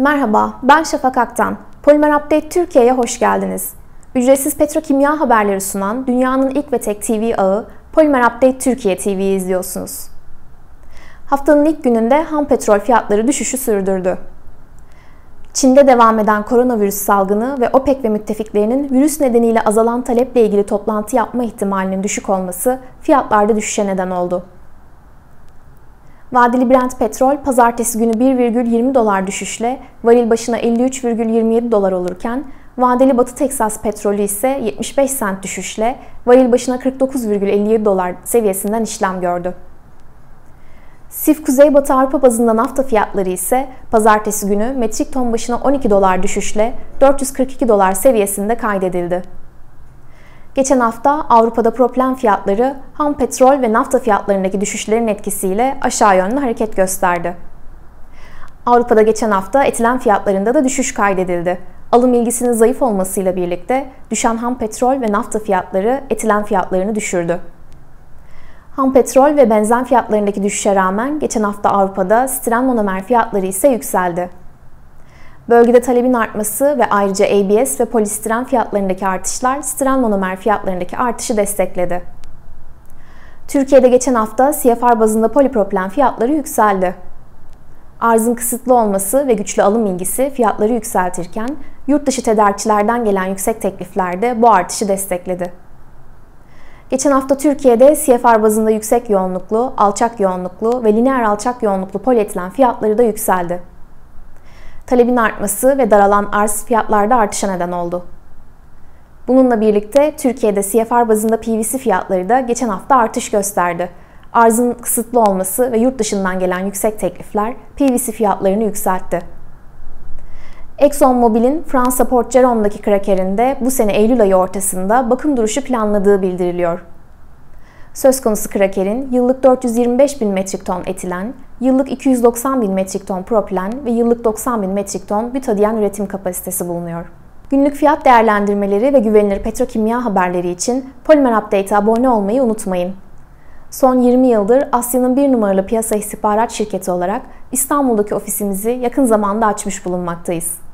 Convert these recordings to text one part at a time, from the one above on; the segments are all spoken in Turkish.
Merhaba, ben Şafak Aktan. Polimer Update Türkiye'ye hoş geldiniz. Ücretsiz petrokimya haberleri sunan dünyanın ilk ve tek TV ağı Polimer Update Türkiye TV'yi izliyorsunuz. Haftanın ilk gününde ham petrol fiyatları düşüşü sürdürdü. Çin'de devam eden koronavirüs salgını ve OPEC ve müttefiklerinin virüs nedeniyle azalan taleple ilgili toplantı yapma ihtimalinin düşük olması fiyatlarda düşüşe neden oldu. Vadeli Brent petrol pazartesi günü 1,20 dolar düşüşle varil başına 53,27 dolar olurken vadeli Batı Teksas petrolü ise 75 sent düşüşle varil başına 49,57 dolar seviyesinden işlem gördü. SIF Kuzeybatı Avrupa bazında nafta fiyatları ise pazartesi günü metrik ton başına 12 dolar düşüşle 442 dolar seviyesinde kaydedildi. Geçen hafta Avrupa'da problem fiyatları ham petrol ve nafta fiyatlarındaki düşüşlerin etkisiyle aşağı yönlü hareket gösterdi. Avrupa'da geçen hafta etilen fiyatlarında da düşüş kaydedildi. Alım ilgisinin zayıf olmasıyla birlikte düşen ham petrol ve nafta fiyatları etilen fiyatlarını düşürdü. Ham petrol ve benzen fiyatlarındaki düşüşe rağmen geçen hafta Avrupa'da stiren monomer fiyatları ise yükseldi. Bölgede talebin artması ve ayrıca ABS ve polistiren fiyatlarındaki artışlar stiren monomer fiyatlarındaki artışı destekledi. Türkiye'de geçen hafta CFR bazında polipropilen fiyatları yükseldi. Arzın kısıtlı olması ve güçlü alım ilgisi fiyatları yükseltirken yurt dışı tedarikçilerden gelen yüksek teklifler de bu artışı destekledi. Geçen hafta Türkiye'de CFR bazında yüksek yoğunluklu, alçak yoğunluklu ve lineer alçak yoğunluklu polietilen fiyatları da yükseldi talebin artması ve daralan arz fiyatlarda artışa neden oldu. Bununla birlikte Türkiye'de CFR bazında PVC fiyatları da geçen hafta artış gösterdi. Arzın kısıtlı olması ve yurt dışından gelen yüksek teklifler PVC fiyatlarını yükseltti. ExxonMobil'in Fransa Port Jerome'daki krakerinde bu sene Eylül ayı ortasında bakım duruşu planladığı bildiriliyor. Söz konusu krakerin yıllık 425 bin metrik ton etilen, yıllık 290 bin metrik ton propilen ve yıllık 90 bin metrik ton butadiyen üretim kapasitesi bulunuyor. Günlük fiyat değerlendirmeleri ve güvenilir petrokimya haberleri için Polymer Update'e abone olmayı unutmayın. Son 20 yıldır Asya'nın bir numaralı piyasa istihbarat şirketi olarak İstanbul'daki ofisimizi yakın zamanda açmış bulunmaktayız.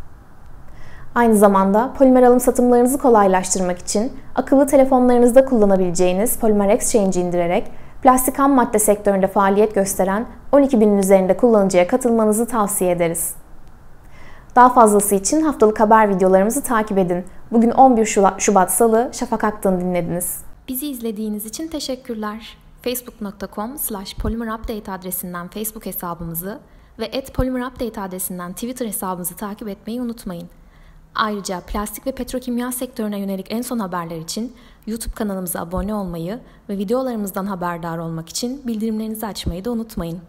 Aynı zamanda polimer alım satımlarınızı kolaylaştırmak için akıllı telefonlarınızda kullanabileceğiniz Polymer Exchange indirerek plastik ham madde sektöründe faaliyet gösteren 12 binin üzerinde kullanıcıya katılmanızı tavsiye ederiz. Daha fazlası için haftalık haber videolarımızı takip edin. Bugün 11 Şubat Salı Şafak Aktan'ı dinlediniz. Bizi izlediğiniz için teşekkürler. facebook.com slash polymerupdate adresinden Facebook hesabımızı ve at polymerupdate adresinden Twitter hesabımızı takip etmeyi unutmayın. Ayrıca plastik ve petrokimya sektörüne yönelik en son haberler için YouTube kanalımıza abone olmayı ve videolarımızdan haberdar olmak için bildirimlerinizi açmayı da unutmayın.